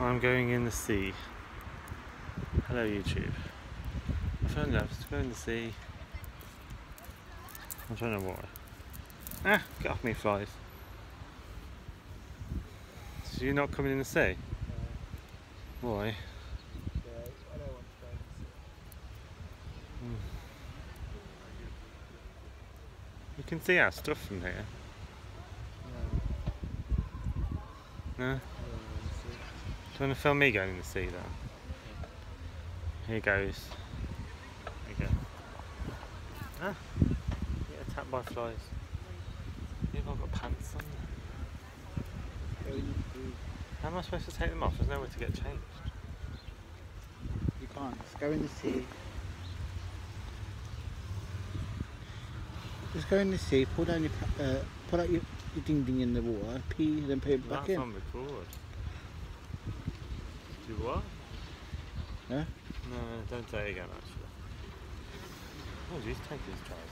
I'm going in the sea. Hello YouTube. My phone loves to go in the sea. I don't know why. Ah, get off me flies. So you're not coming in the sea? Why? You can see our stuff from here. No? Do you want to film me going in the sea then? Here goes. There go. Ah! Get attacked by flies. You've got pants on. How am I supposed to take them off? There's nowhere to get changed. You can't. Just go in the sea. Just go in the sea, pull down your, uh, put out your, your ding ding in the water, pee, then put it back That's in. on record. Do what? Huh? No, don't say it again actually. Oh, he's taking his trousers.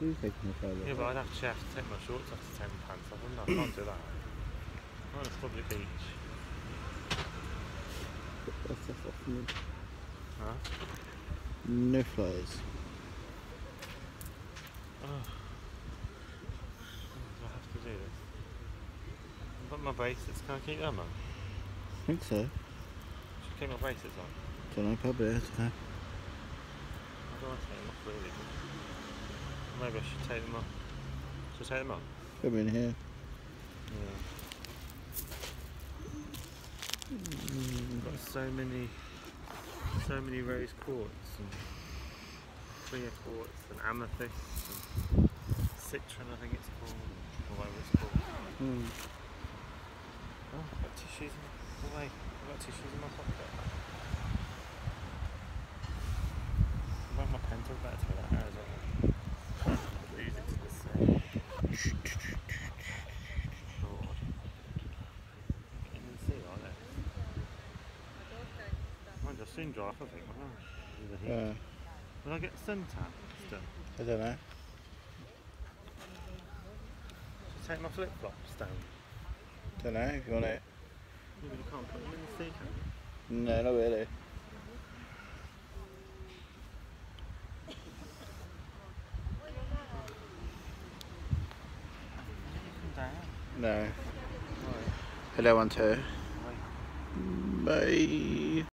Who's taking the photo? Yeah, but I'd actually have to take my shorts off to take my pants off, wouldn't I? I can't do that. I'm on a public beach. That's the fucking- Huh? No flies. Oh. Do I have to do this? I've got my bracelets. Can I keep them on? I think so. Should I keep my bracelets on? Don't know, probably. I don't know. I don't want to take them off really. Maybe I should take them off. Should I take them off? Come in here. Yeah. I've got so many, so many rose quartz and clear quartz and amethyst and citron, I think it's called, or whatever it's called. Hmm. I've got tissues in oh, wait, I've got tissues in my pocket. Where's my pen? Talk better to that now as well. Lose it to the sea. Lord. Getting in the sea, aren't they? Might just soon dry off, I think, won't it? With the heat. Uh, Will I get suntan still? I don't know. Should I take my flip flops down? Don't know if you want it. Yeah, you can't put the sea. No, not really. No. Hello, I don't want to. Why? Bye.